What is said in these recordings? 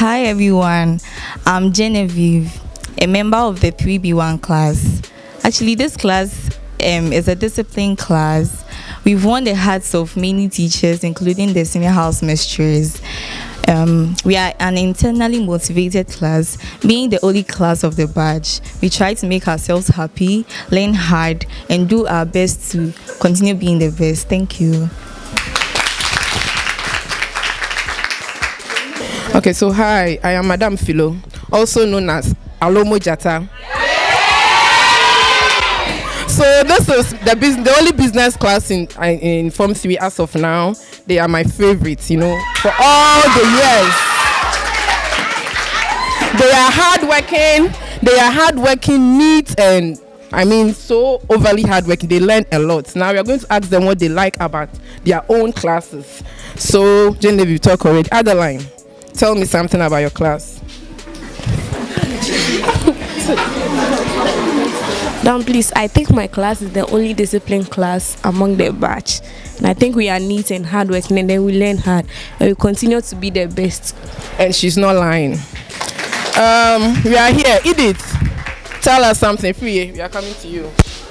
Hi everyone, I'm Genevieve, a member of the 3B1 class. Actually, this class um, is a discipline class. We've won the hearts of many teachers, including the senior house mistress. Um, we are an internally motivated class, being the only class of the batch. We try to make ourselves happy, learn hard, and do our best to continue being the best. Thank you. Okay, so hi, I am Madame Philo, also known as Alomo Jata. So this is the the only business class in in Form 3 as of now. They are my favorites, you know, for all the years. They are hardworking. They are hardworking, neat, and I mean so overly hardworking. They learn a lot. Now we are going to ask them what they like about their own classes. So, Genevieve, talk already. Adeline. Tell me something about your class. Down, please. I think my class is the only discipline class among the batch. And I think we are neat and hardworking, and then we learn hard, and we continue to be the best. And she's not lying. Um, we are here. Edith, tell us something. Free, we are coming to you.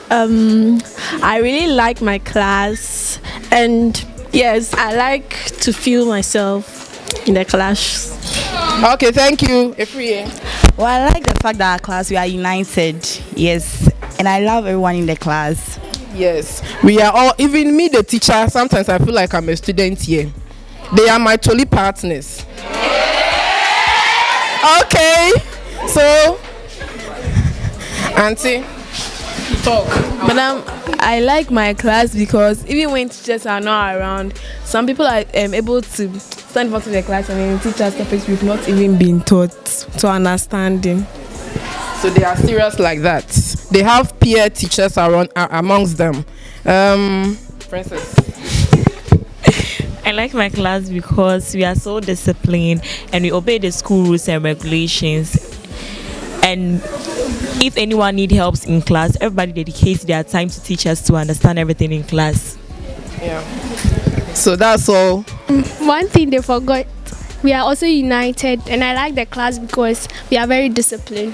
Um, I really like my class, and yes, I like to feel myself in the class. Okay, thank you. Well, I like the fact that our class we are united. Yes, and I love everyone in the class. Yes, we are all. Even me, the teacher. Sometimes I feel like I'm a student here. They are my totally partners. Okay, so Auntie, talk. Madam, I like my class because even when teachers are not around, some people are um, able to stand in front of the class and then teach us topics we've not even been taught to understanding. So they are serious like that. They have peer teachers around uh, amongst them. Um, Princess. I like my class because we are so disciplined and we obey the school rules and regulations. And if anyone need helps in class, everybody dedicates their time to teach us to understand everything in class. Yeah. So that's all. One thing they forgot, we are also united, and I like the class because we are very disciplined.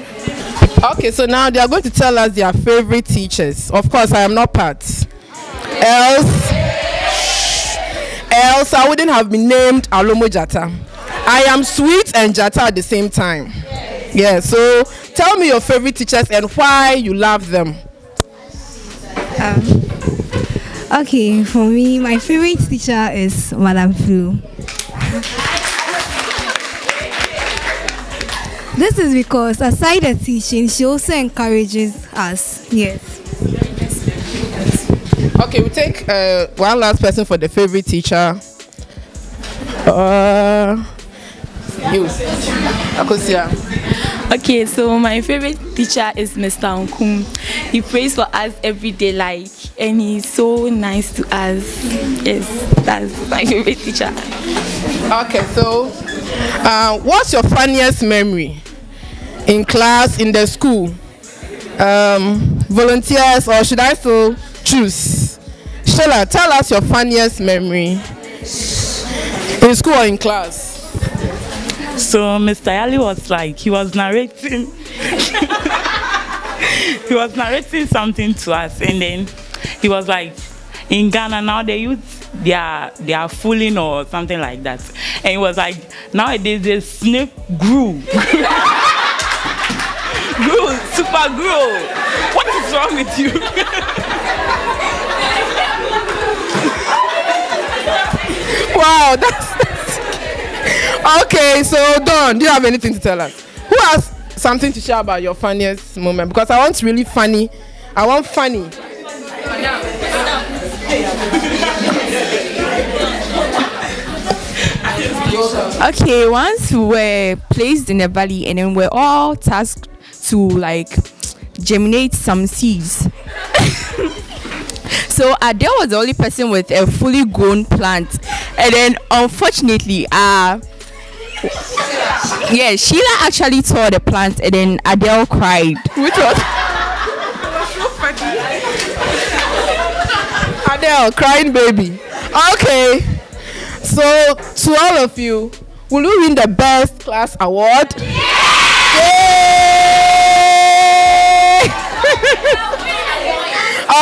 Okay, so now they are going to tell us their favorite teachers. Of course, I am not part. Else, else I wouldn't have been named Alomo Jata. I am sweet and Jata at the same time. Yeah, so tell me your favorite teachers and why you love them. Um, okay, for me, my favorite teacher is Madame Flu. This is because aside the teaching, she also encourages us. Yes. Okay, we take uh, one last person for the favorite teacher. Uh, you, Akosia. Okay, so my favorite teacher is Mr. Onkum. He prays for us every day, like, and he's so nice to us. Yes, that's my favorite teacher. Okay, so uh, what's your funniest memory in class, in the school? Um, volunteers, or should I still choose? Sheila, tell us your funniest memory in school or in class. So Mr. Ali was like, he was narrating, he was narrating something to us, and then he was like, in Ghana now the youth they are they are fooling or something like that, and he was like, nowadays the snake grew, grew, super grew. What is wrong with you? wow, that's okay. So Don, do you have anything to tell us? Who has something to share about your funniest moment? Because I want really funny. I want funny. Okay, once we were placed in the valley and then we're all tasked to like germinate some seeds. so Adele was the only person with a fully grown plant, and then unfortunately, uh yeah, Sheila actually tore the plant, and then Adele cried, which was Adele, crying baby. Okay. So to all of you, will you win the best class award? Yay!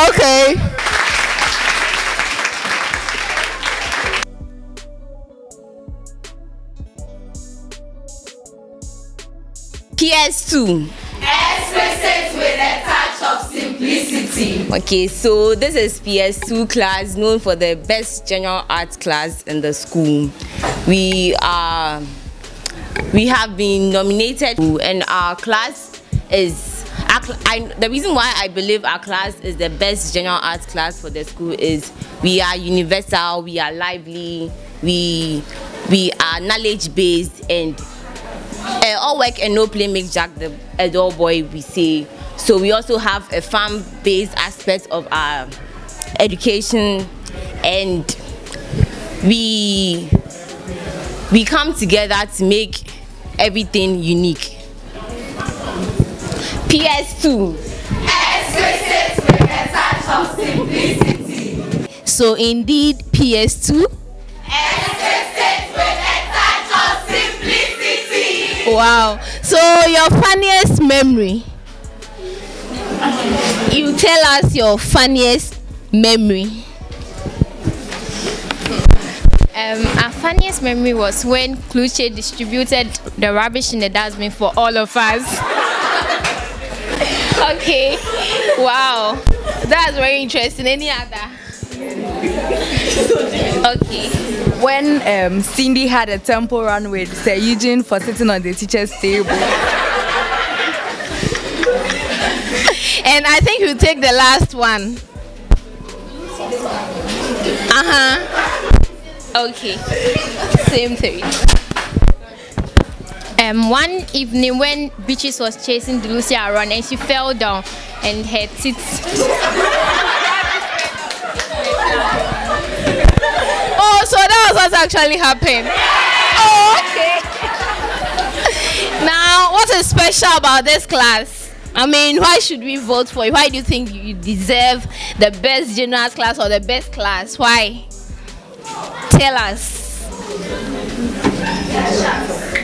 okay. PS2. Explicit with a touch of simplicity. Okay, so this is PS2 class known for the best general arts class in the school. We are we have been nominated and our class is I, the reason why I believe our class is the best general arts class for the school is we are universal, we are lively, we we are knowledge based and uh, all work and no play make Jack the a dull boy we say. So we also have a farm based aspect of our education and we we come together to make everything unique. PS2. Explicit with a touch of simplicity. So indeed, PS2. Wow. So your funniest memory. You tell us your funniest memory. Um, our funniest memory was when Kluche distributed the rubbish in the dustbin for all of us. okay, wow, that's very interesting. Any other? Okay. When um, Cindy had a temple run with Sir Eugene for sitting on the teacher's table. And I think we'll take the last one. Uh huh. Okay. Same theory. Um, one evening when Beatrice was chasing Delucia around and she fell down and her tits. So that was what actually happened. Oh, okay. now, what is special about this class? I mean, why should we vote for you? Why do you think you deserve the best general class or the best class? Why? Tell us.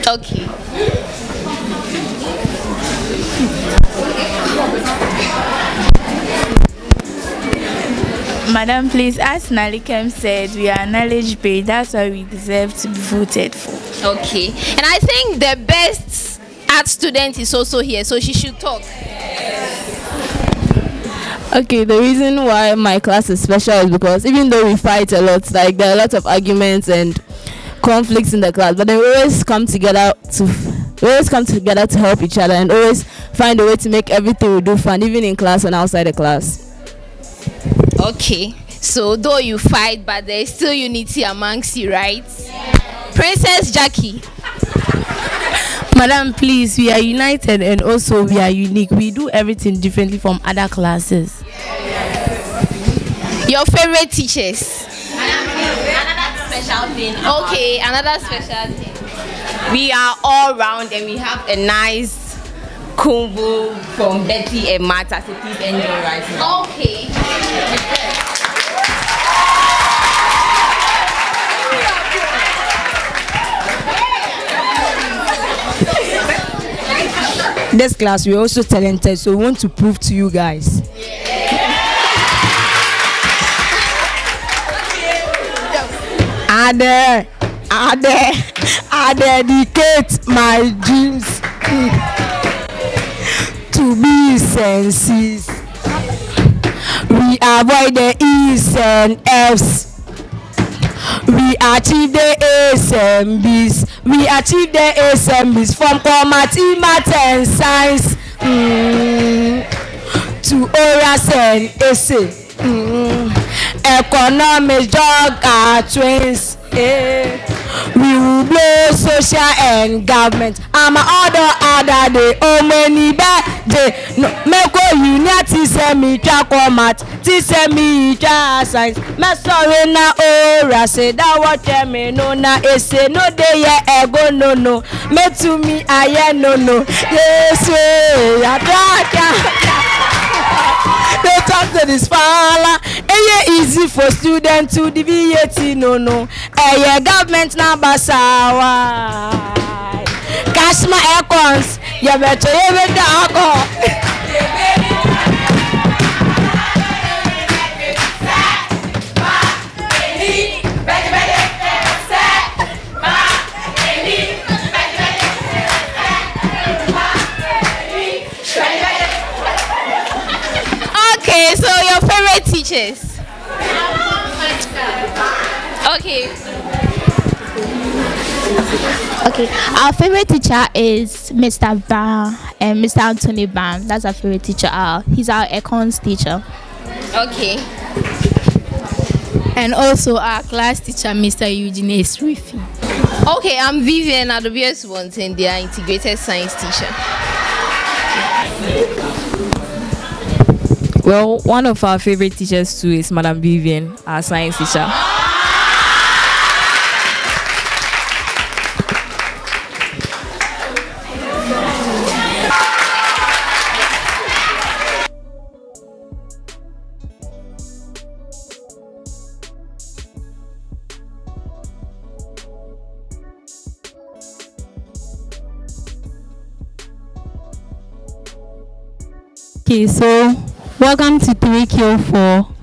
Okay. Madam, please, as Nalikem said, we are knowledge based. That's why we deserve to be voted for. Okay. And I think the best art student is also here, so she should talk. Okay, the reason why my class is special is because even though we fight a lot, like there are a lot of arguments and conflicts in the class, but then we always come together to we always come together to help each other and always find a way to make everything we do fun, even in class and outside the class. Okay. So though you fight, but there is still unity amongst you, right? Princess Jackie. Madam, please, we are united and also we are unique. We do everything differently from other classes. Your favorite teachers? Another special thing. Okay, another special thing. We are all round and we have a nice combo from Betty and Martha. So please enjoy right now. Okay. This class, we're also talented, so we want to prove to you guys. Dare, I dare, I dedicate my dreams to be senses. We avoid the E's and F's. We achieve the A's and B's. We achieve the A's and B's from math and science mm, to orals and essay. Mm, economics, are twins. Eh we will blow social and government. Àmà ọ̀dọ̀ àdàdé ọmọ ẹni bẹ́ẹ̀ dé mẹ́kọ̀ yìí ní àti sẹ́mi ìjà kọ́màt ti sẹ́mi ìjà science mẹ́sọ̀rọ̀ na ọ̀rọ̀ àṣẹdáwọ̀ tẹ̀mí nù na èsè nù dé yẹ ẹ̀gọ́ nùnù mẹ́tùmí ayẹ́ nùnù yéésù yàtọ̀ àjà. They talk to this fella. Eye is easy for student to deviate no no. Ẹ̀yẹ government náà bá sáwà kashma aircons yẹ̀bẹ̀tọ̀ yẹ̀ bẹ̀ Okay, so your favorite teachers. Okay. Okay, our favorite teacher is Mr. Bam and Mr. Anthony Bam. That's our favorite teacher. Uh, he's our econs teacher. Okay. And also our class teacher, Mr. Eugene Esrifi. Okay, I'm Vivian Adobius Wonten, their integrated science teacher. Well, one of our favorite teachers too is Madam Vivian, our science teacher. Okay, so welcome to 3Q4.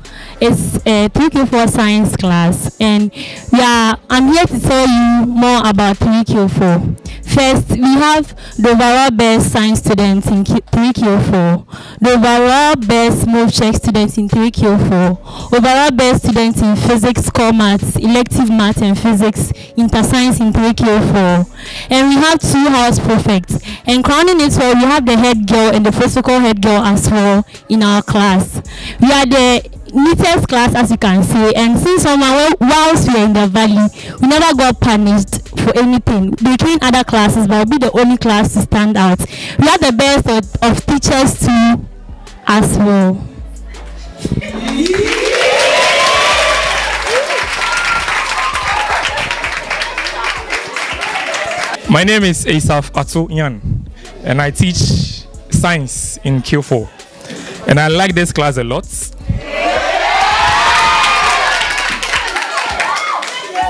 It's uh, a 3Q4 science class, and yeah, I'm here to tell you more about 3Q4. First, we have the overall best science students in 3Q4, the overall best move check students in 3Q4, overall best students in physics, core maths, elective math and physics, inter-science in 3Q4. And we have two house prefects. And crowning it well, we have the head girl and the physical head girl as well in our class. We are the neatest class as you can see and since someone whilst we are in the valley we never got punished for anything between other classes but be the only class to stand out we have the best of, of teachers too as well My name is Asaf Atu Yan, and I teach science in Q4. And I like this class a lot.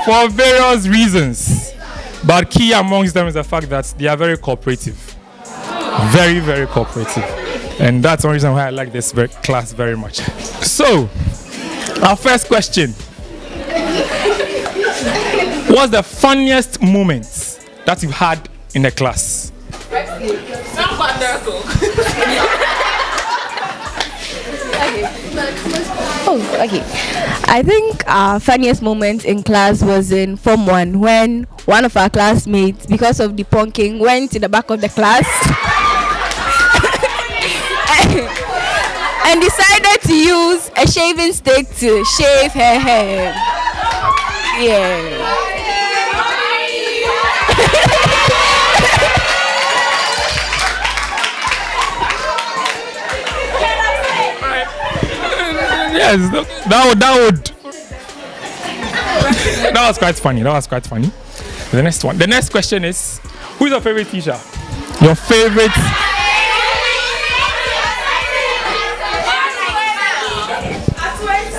For various reasons. But key amongst them is the fact that they are very cooperative. Very, very cooperative. And that's one reason why I like this class very much. So, our first question What's the funniest moment that you've had in a class? Oh, okay. I think our funniest moment in class was in Form 1 when one of our classmates, because of the punking, went to the back of the class and decided to use a shaving stick to shave her hair. Yeah. Yes, that, that would that would that was quite funny. That was quite funny. The next one. The next question is, who's your favorite teacher? Your favorite.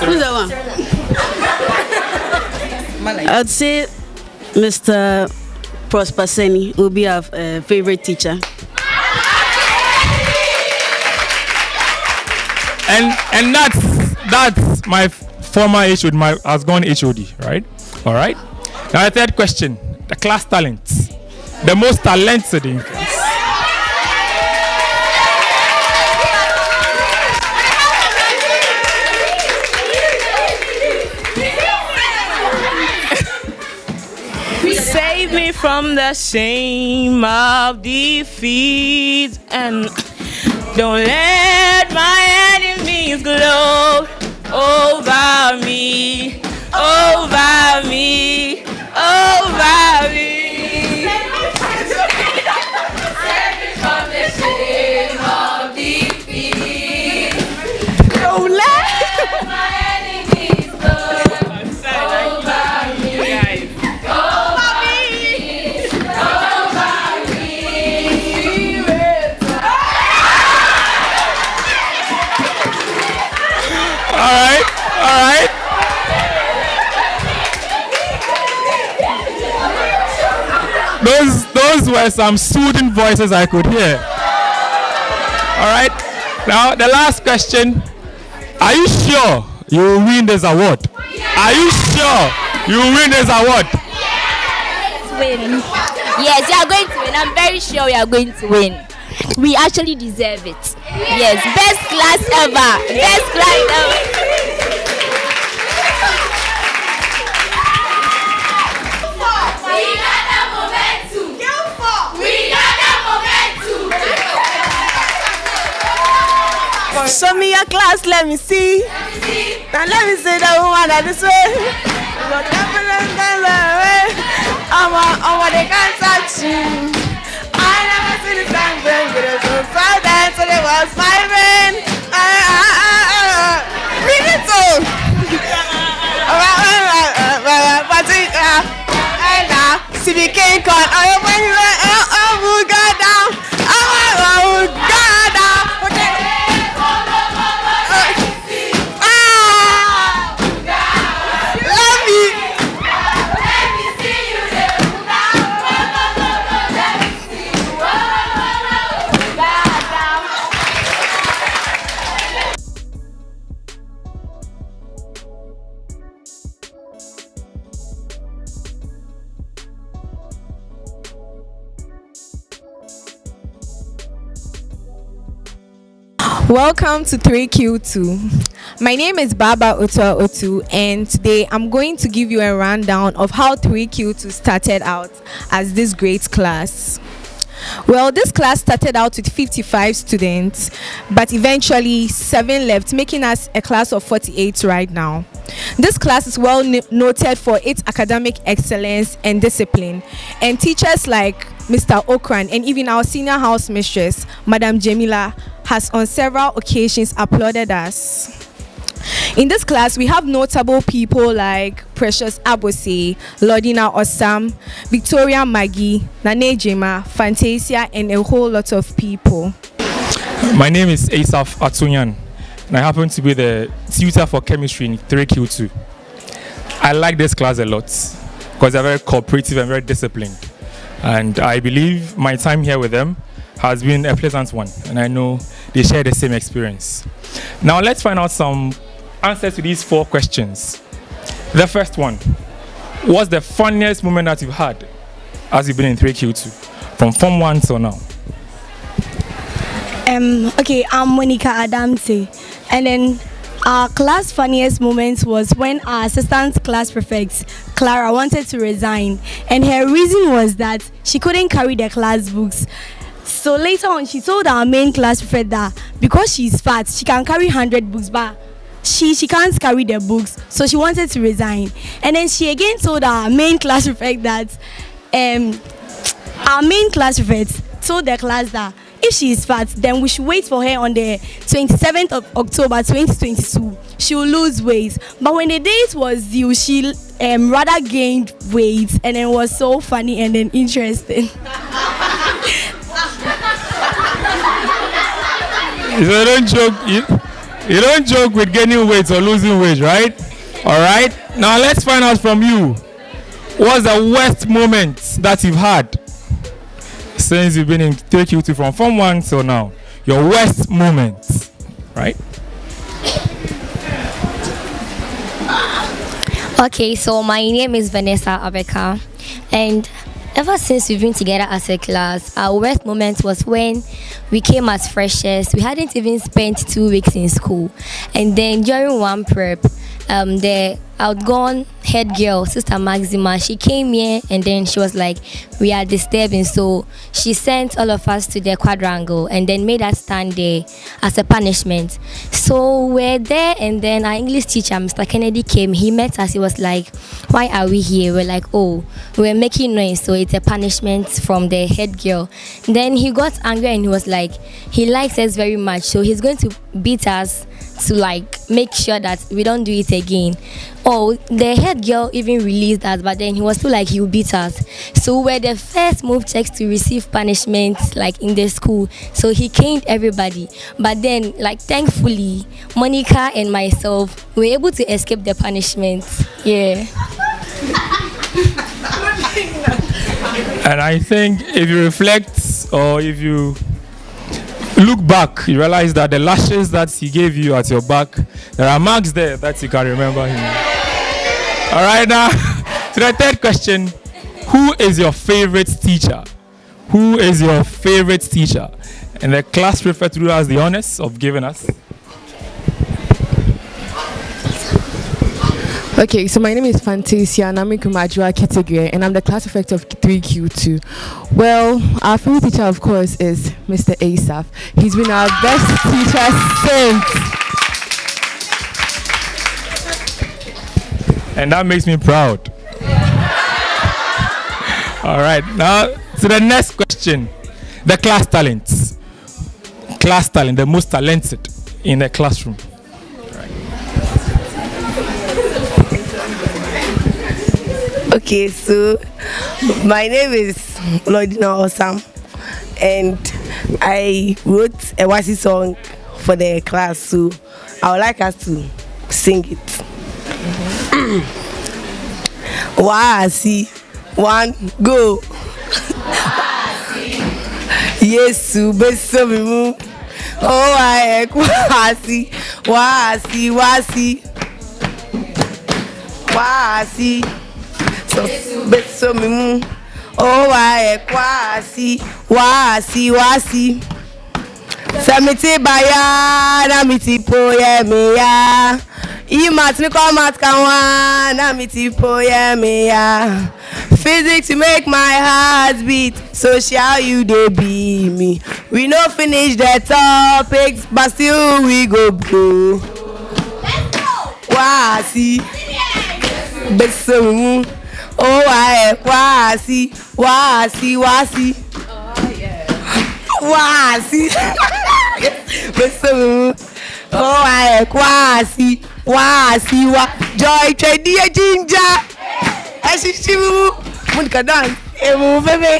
Who's that one? I'd say Mr. Prosper Seni will be our uh, favorite teacher. and and that's that's my former HOD, my has gone HOD, right? All right. Now the third question: the class talents, the most talented in class. Save me from the shame of defeat and don't let my enemies gloat over me, over me, over me. Were some soothing voices I could hear. All right. Now the last question. Are you sure you will win this award? Are you sure you will win this award? Yes, Win. Yes, we are going to win. I'm very sure we are going to win. We actually deserve it. Yes, best class ever. Best class ever. Show me your class, let me see. Now let me see the woman that is way. Got confidence and the way. I'm a, I'm a, they can't touch you. I never see the same thing, but it's so sad that so they was vibing. Ah, ah, ah, ah, ah. Read it to. Party, ah, ah, ah. CBK con, Welcome to 3Q2. My name is Baba Otua Otu, and today I'm going to give you a rundown of how 3Q2 started out as this great class. Well, this class started out with 55 students, but eventually seven left, making us a class of 48 right now. This class is well noted for its academic excellence and discipline, and teachers like Mr. Okran and even our senior house mistress, Madam Jamila, has on several occasions applauded us. In this class, we have notable people like Precious Abose, Lordina Osam, Victoria Maggie, Nane Jema, Fantasia, and a whole lot of people. My name is Asaf Atunyan, and I happen to be the tutor for chemistry in 3Q2. I like this class a lot because they're very cooperative and very disciplined. And I believe my time here with them has been a pleasant one, and I know they share the same experience. Now, let's find out some answers to these four questions. The first one What's the funniest moment that you've had as you've been in 3Q2 from Form 1 till now? Um, okay, I'm Monica Adamse. And then our class funniest moments was when our assistant class prefect, Clara, wanted to resign. And her reason was that she couldn't carry the class books. So later on, she told our main class prefect that because she's fat, she can carry 100 books, but she, she can't carry the books. So she wanted to resign. And then she again told our main class prefect that um, our main class prefect told the class that if she is fat, then we should wait for her on the 27th of October 2022. She will lose weight. But when the date was due, she um, rather gained weight and it was so funny and then interesting. You don't joke. You, you don't joke with gaining weight or losing weight, right? All right. Now let's find out from you. What's the worst moment that you've had since you've been in 3Q2 from Form 1 till now? Your worst moment, right? Okay, so my name is Vanessa Abeka, and ever since we've been together as a class, our worst moment was when we came as freshers. We hadn't even spent two weeks in school, and then during one prep, um, the outgone head girl, Sister Maxima, she came here and then she was like, "We are disturbing," so she sent all of us to the quadrangle and then made us stand there as a punishment. So we're there, and then our English teacher, Mr. Kennedy, came. He met us. He was like, "Why are we here?" We're like, "Oh, we're making noise, so it's a punishment from the head girl." Then he got angry and he was like, "He likes us very much, so he's going to beat us." To like make sure that we don't do it again. Oh, the head girl even released us, but then he was still like he will beat us. So we were the first move checks to receive punishment like in the school. So he caned everybody. But then like thankfully, Monica and myself were able to escape the punishment. Yeah. And I think if you reflect or if you look back, you realize that the lashes that he gave you at your back, there are marks there that you can remember him. All right, now to the third question Who is your favorite teacher? Who is your favorite teacher? And the class referred to as the honors of giving us. Okay, so my name is Fantasia Namikumajua Kitigwe, and I'm the class prefect of 3Q2. Well, our favorite teacher, of course, is Mr. Asaf. He's been our best teacher since. And that makes me proud. All right, now to the next question the class talents. Class talent, the most talented in the classroom. Okay, so my name is Lodina Osam, and I wrote a Wasi song for the class, so I would like us to sing it. Wasi, one, go. Yesu, beso mi mu. Oh, I wasi, wasi, wasi, wasi. So, beso mi mu. Oh, I wasi, wasi, wasi. Samiti baya, na miti poye me ya. Imat ni komat kanwa, na miti poye me ya. Physics to make my heart beat. Social you dey be me. We no finish the topics, but still we go blow. Wasi, beso mu. ó wà ẹ̀ wá á sí wá á sí wá á sí. Wá á sí. Bẹ́sẹ̀ ó wà ẹ̀ wá á sí wá á sí wá. Joy Trading yé jíjà ẹ ṣí ṣí mímú mo nìkan náà èmú fẹ́fẹ́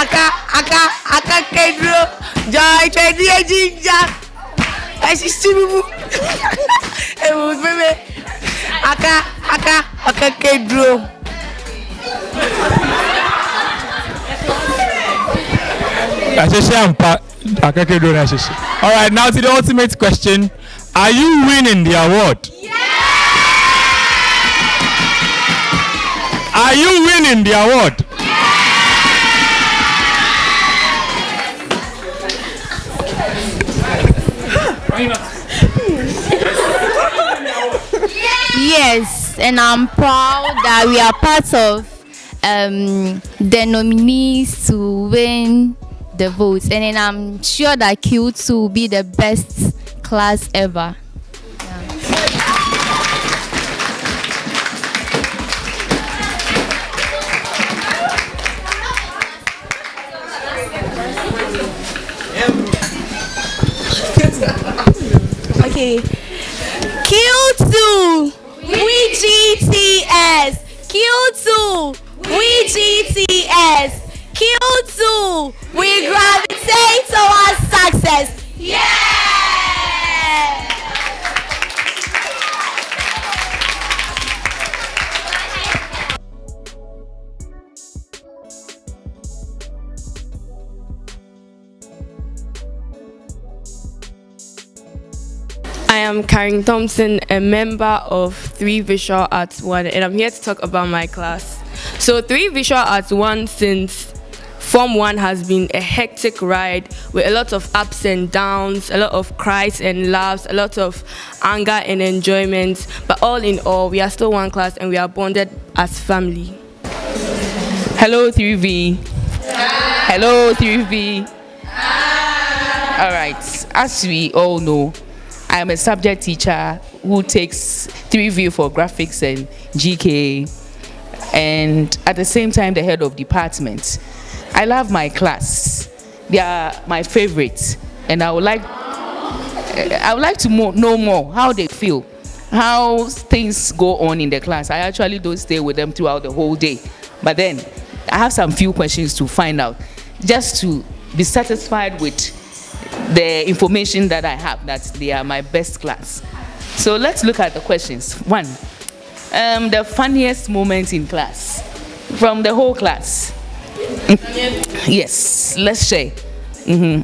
aka aka aka kẹ́dúró Joy Trading yé jíjà ẹ ṣí ṣí mímú èmú fẹ́fẹ́ aka aka aka kẹ́dúró. All right, now to the ultimate question: Are you winning the award? Are you winning the award? Yes, and I'm proud that we are part of um, the nominees to win the votes, and then I'm sure that Q2 will be the best class ever. Okay. Q2, we GTS. Q2, we GTS. Q2, we gravitate towards success. Yeah! I am Karen Thompson, a member of 3 Visual Arts 1, and I'm here to talk about my class. So, 3 Visual Arts 1 since Form 1 has been a hectic ride with a lot of ups and downs, a lot of cries and laughs, a lot of anger and enjoyment. But all in all, we are still one class and we are bonded as family. Hello, 3V. Hello, 3V. All right, as we all know, I am a subject teacher who takes 3V for graphics and GK, and at the same time, the head of department. I love my class. They are my favorites, and I would like I would like to know more how they feel, how things go on in the class. I actually don't stay with them throughout the whole day, but then I have some few questions to find out, just to be satisfied with the information that I have that they are my best class. So let's look at the questions. One, um, the funniest moment in class from the whole class. Mm, Yes, let's share. hmm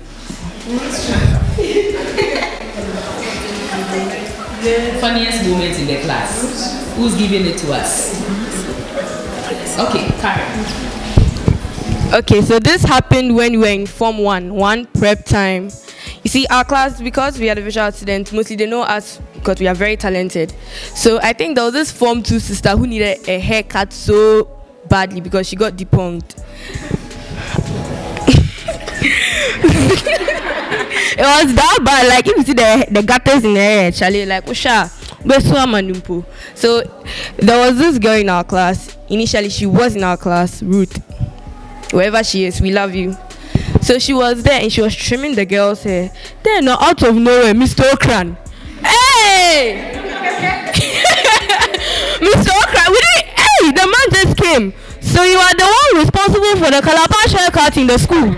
Funniest moment in the class. Who's giving it to us? Okay, Karen. Okay, so this happened when we were in Form 1, one prep time. You see, our class, because we are the visual students, mostly they know us because we are very talented. So I think there was this Form 2 sister who needed a haircut so badly because she got depunked. it was that bad. Like if you see the the gutters in the hair, Charlie, like Usha. So there was this girl in our class. Initially, she was in our class, Ruth. Wherever she is, we love you. So she was there and she was trimming the girl's hair. Then uh, out of nowhere, Mr. Okran. Hey! Mr. Okran, we didn't, hey, the man just came. So you are the one responsible for the calabash haircut in the school.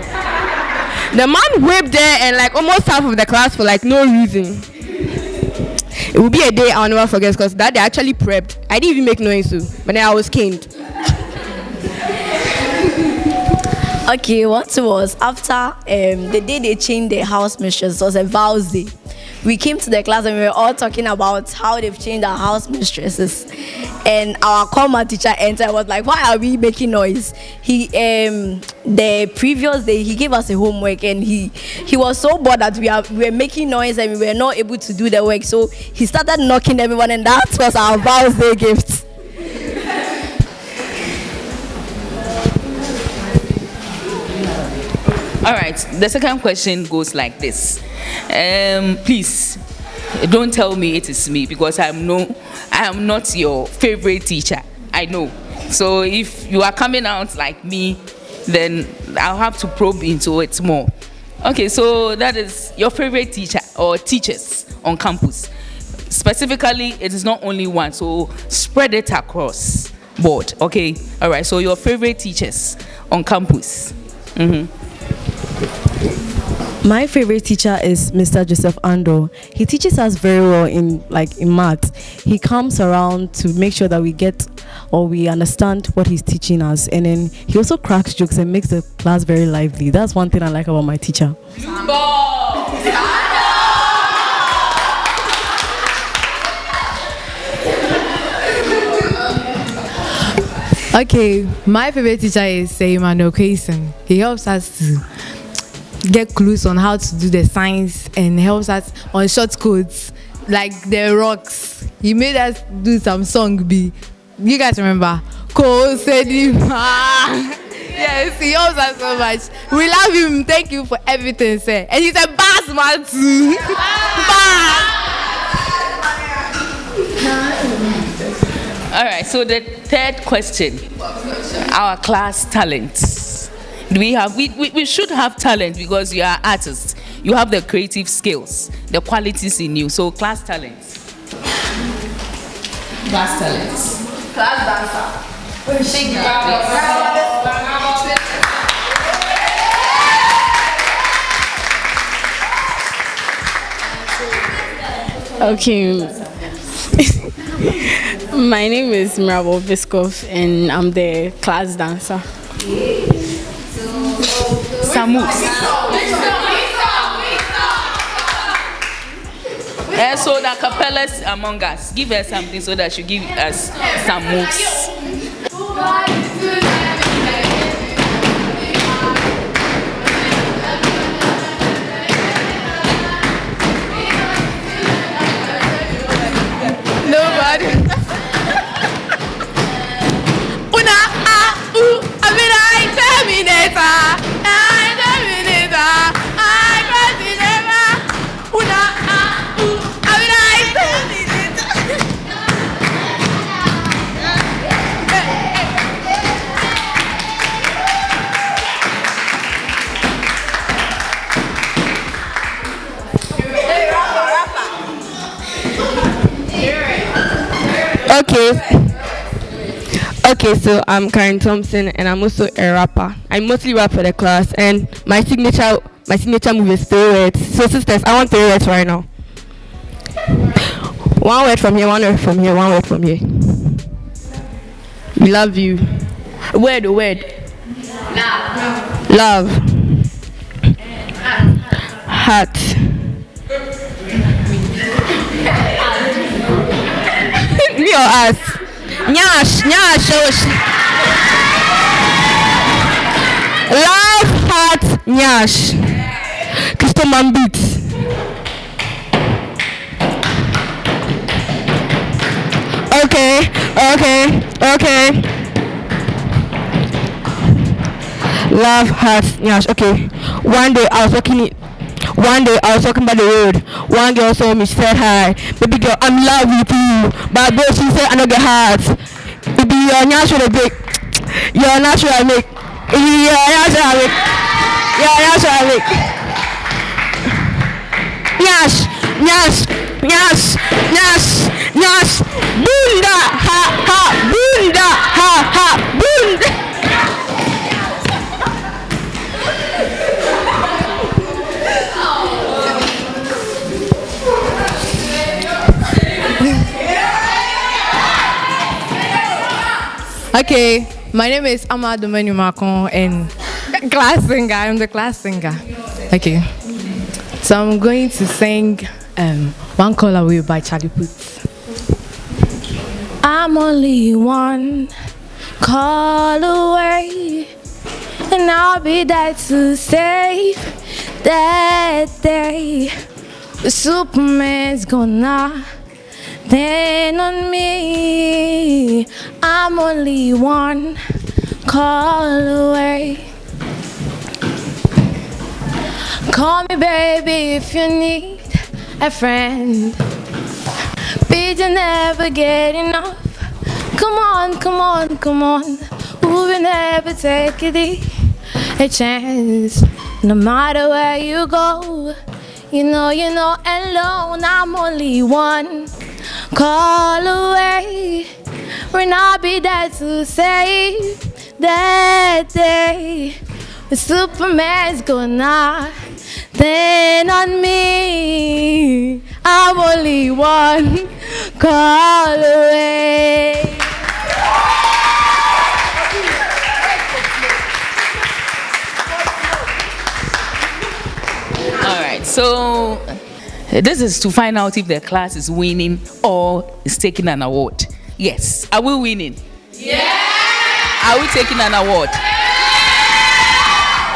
The man whipped there and like almost half of the class for like no reason. It will be a day I'll never forget because that day I actually prepped. I didn't even make noise too, but then I was caned. Okay, what was after um, the day they changed the house mistress, it was a vows day. We came to the class and we were all talking about how they've changed our house mistresses. And our common teacher entered and was like, Why are we making noise? He um the previous day he gave us a homework and he he was so bored that we are we were making noise and we were not able to do the work. So he started knocking everyone and that was our vows day gift. All right. The second question goes like this. Um, please don't tell me it is me because I'm no, I am not your favorite teacher. I know. So if you are coming out like me, then I'll have to probe into it more. Okay, so that is your favorite teacher or teachers on campus. Specifically, it is not only one, so spread it across board. Okay, all right. So your favorite teachers on campus. Mm-hmm. My favorite teacher is Mr. Joseph Ando. He teaches us very well in like in math. He comes around to make sure that we get or we understand what he's teaching us, and then he also cracks jokes and makes the class very lively. That's one thing I like about my teacher. Okay, my favorite teacher is Emmanuel Kaysen. He helps us to get clues on how to do the science and helps us on short codes like the rocks. He made us do some song B. You guys remember? Ko Sedima. Yes, he helps us so much. We love him. Thank you for everything, sir. And he's a boss man too. Boss. All right, so the third question our class talents. Do we have, we, we, we should have talent because you are artists. You have the creative skills, the qualities in you. So, class talents. Class talents. Class dancer. Okay. My name is Mirabel Viskov and I'm the class dancer. Samus. And eh, so the capellas among us, give her something so that she give us some moves. Okay, so I'm Karen Thompson and I'm also a rapper. I mostly rap for the class and my signature my signature move is three words. So sisters, I want three words right now. One word from here, one word from here, one word from here. We love you. Word, word. Love. Heart. Me or us? Nyash, nyash, osh. Love, heart, nyash. Christopher beats. Okay, okay, okay. Love, heart, nyash. Okay. One day I was walking. One day I was walking by the road. One girl saw me, she said hi. Baby girl, I'm in love with you. But boy, she said I don't get heart. It be your natural big. Your natural make. It be your natural make. Your natural make. Nyash, nyash, nyash, nyash, nyash. Bunda, ha, ha, bunda, ha, ha, bunda. Okay, my name is Amadou Menu Macon and class singer. I'm the class singer. Okay, so I'm going to sing um, One Call Away by Charlie Puth. I'm only one call away, and I'll be there to save that day. Superman's gonna then on me. I'm only one call away. Call me, baby, if you need a friend. But you never get enough. Come on, come on, come on. We will never take it a chance. No matter where you go, you know, you know, alone. I'm only one call away. When I'll be there to save that day. When Superman's gonna then on me. I'm only one call away. All right, so this is to find out if the class is winning or is taking an award. Yes, are we winning? Yeah. Are we taking an award? Yeah.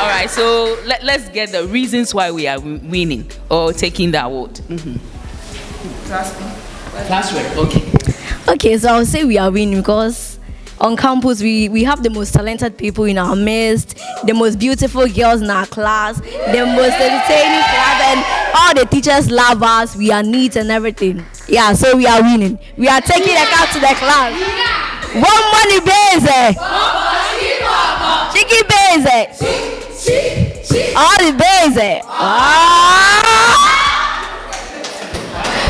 All right, so let, let's get the reasons why we are winning or taking the award. Mhm. Classwork, okay. Okay, so I'll say we are winning because on campus we, we have the most talented people in our midst, the most beautiful girls in our class, the most entertaining class, and all the teachers love us. We are neat and everything. Yeah, so we are winning. We are taking the cat to the class. One money base. Eh? Chicken base. Eh? All the base. Eh? Ah.